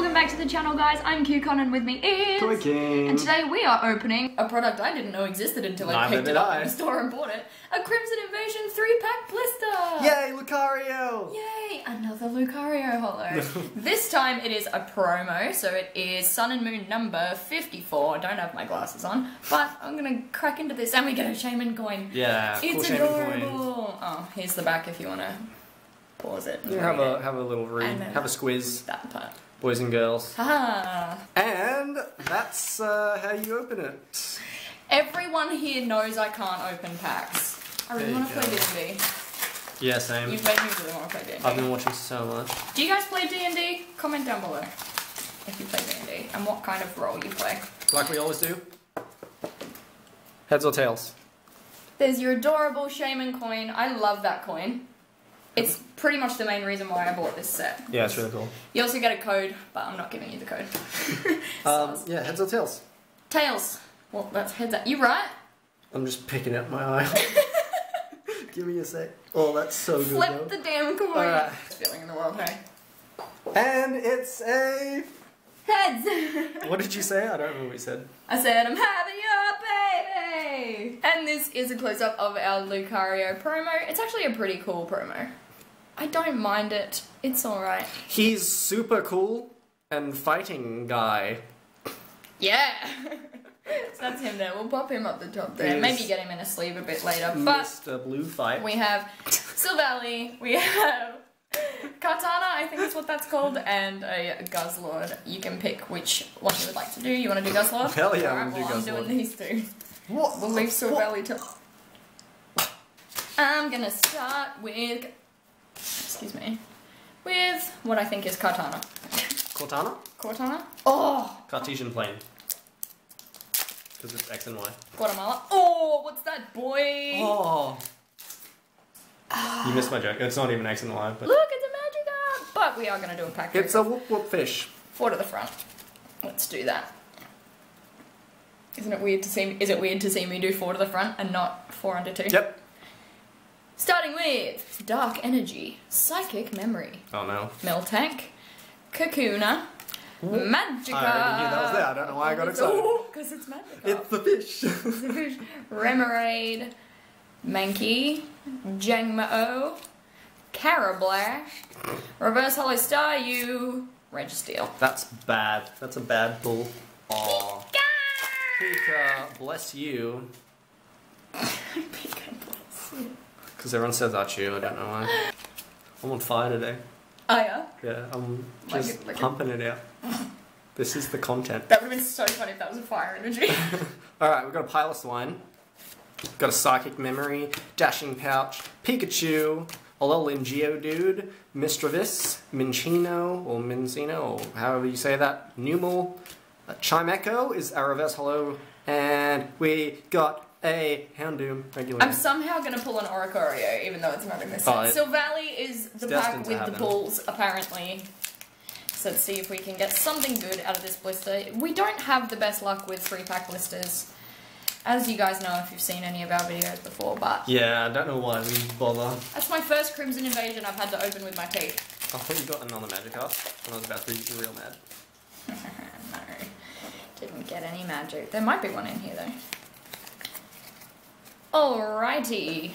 welcome back to the channel guys. I'm Kyukon and with me is... Koiking. And today we are opening a product I didn't know existed until I picked it up I. in the store and bought it. A Crimson Invasion 3-pack blister! Yay, Lucario! Yay! Another Lucario holo. this time it is a promo, so it is Sun and Moon number 54. I don't have my glasses on, but I'm gonna crack into this and we get a Shaymin coin. Yeah, It's Shaymin adorable! Oh, here's the back if you wanna pause it. and Yeah, have a it. have a little read, have a squiz, That part. Boys and girls. Haha! And that's uh, how you open it. Everyone here knows I can't open packs. I really want to play go. D&D. Yeah, same. You've made me really want to play D&D. I've been watching so much. Do you guys play D&D? Comment down below if you play D&D and what kind of role you play. Like we always do. Heads or tails? There's your adorable Shaymin coin. I love that coin. It's pretty much the main reason why I bought this set. Yeah, it's really cool. You also get a code, but I'm not giving you the code. Um, yeah, heads or tails? Tails. Well, that's heads up. You right? I'm just picking up my eye. Give me a sec. Oh, that's so good. Flip the damn coin. Alright. Best feeling in the world, hey? And it's a. Heads. What did you say? I don't remember what you said. I said, I'm having your baby! And this is a close-up of our Lucario promo. It's actually a pretty cool promo. I don't mind it. It's alright. He's super cool and fighting guy. Yeah! so that's him there. We'll pop him up the top there. Maybe get him in a sleeve a bit later. But Mr. Blue Fight. we have Silvally, we have Kartana, I think that's what that's called, and a Guzzlord. You can pick which one you would like to do. You want to do Guzzlord? Hell yeah, Alright, I'm well, I'm doing these two. What? We'll leave? Silvally to. I'm gonna start with. Excuse me. With what I think is Kartana. Cortana? Cortana? Oh! Cartesian plane. Because it's X and Y. Guatemala. Oh, what's that, boy? Oh. You missed my joke. It's not even X and Y, but Look, it's a magic But we are gonna do a pack. it's a whoop whoop fish. Four to the front. Let's do that. Isn't it weird to see? Is it weird to see me do four to the front and not four under two? Yep. Starting with Dark Energy, Psychic Memory, Oh no. Miltank, Kakuna, Magica. I already knew that was there. I don't know why I got excited. Because it's Magica. It's the fish. Remoraid, Mankey, Jangmo, Karrablast, Reverse Holo Staryu, Registeel. That's bad. That's a bad pull. Aw. Pika, bless you. Because everyone says that's you. I don't know why. I'm on fire today. Oh yeah? Yeah, I'm Like just it- like it- pumping it out. This is the content. That would have been so funny if that was a fire energy. Alright, we've got a Piloswine. Got a psychic memory, dashing pouch, Pikachu, Alolan dude, Misdreavus, Minchino, or Minzino, or however you say that, Numel, uh, Chimecho is our reverse holo, and we got a Houndoom regular. I'm somehow gonna pull an Oricorio, even though it's not in this Oh, set. it- Silvally is the pack to with the pulls, apparently. So let's see if we can get something good out of this blister. We don't have the best luck with three pack blisters, as you guys know if you've seen any of our videos before, but yeah, I don't know why we bother. that's my first Crimson Invasion I've had to open with my teeth. I thought you got another magic Magikarp, and I was about to be real mad. no, didn't get any magic. There might be one in here though. Alrighty.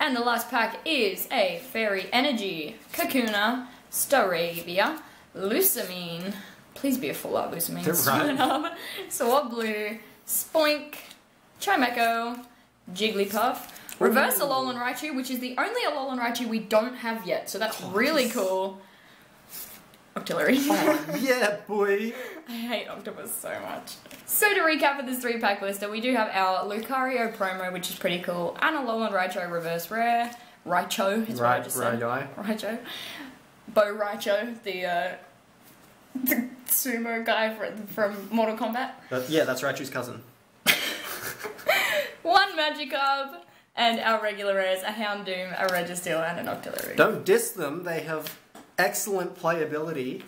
And the last pack is a Fairy Energy, Kakuna, Staravia, Lusamine. Please be a full art Lusamine. Right. Swinub, Swablu, Spoink, Chimecho, Jigglypuff, Reverse. Alolan Raichu, which is the only Alolan Raichu we don't have yet, so that's really cool. Octillery. Oh, yeah, boy! I hate Octopus so much. So to recap of this three pack blister, we do have our Lucario promo, which is pretty cool, and a Alolan Raichu reverse rare. Raicho is what I just said. guy. Raicho. Bo Raicho, the uh, the sumo guy from, from Mortal Kombat. That, yeah, that's Raichu's cousin. One Magikarp, and our regular rares, a Houndoom, a Registeel, and an Octillery. Don't diss them, they have excellent playability.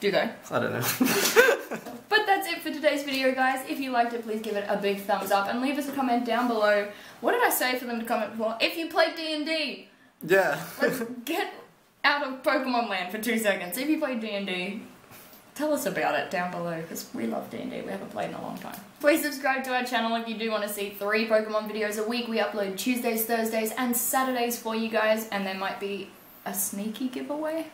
Do they? I don't know. But that's it for today's video, guys. If you liked it, please give it a big thumbs up and leave us a comment down below. What did I say for them to comment before? If you played D&D, yeah. let's get out of Pokemon Land for two seconds. If you played D&D, tell us about it down below because we love D&D. We haven't played in a long time. Please subscribe to our channel if you do want to see three Pokemon videos a week. We upload Tuesdays, Thursdays, and Saturdays for you guys, and there might be a sneaky giveaway.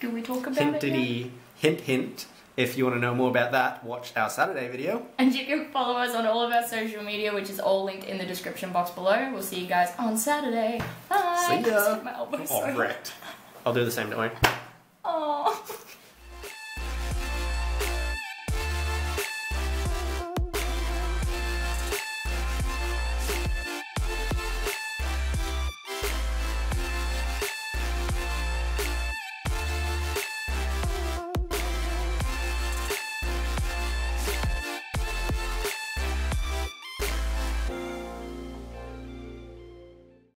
Do we talk about it? yet? Hintity, hint, hint. If you want to know more about that, watch our Saturday video. And you can follow us on all of our social media, which is all linked in the description box below. We'll see you guys on Saturday. Bye. See ya. My elbow's Oh, wrecked. I'll do the same, don't worry. Aw.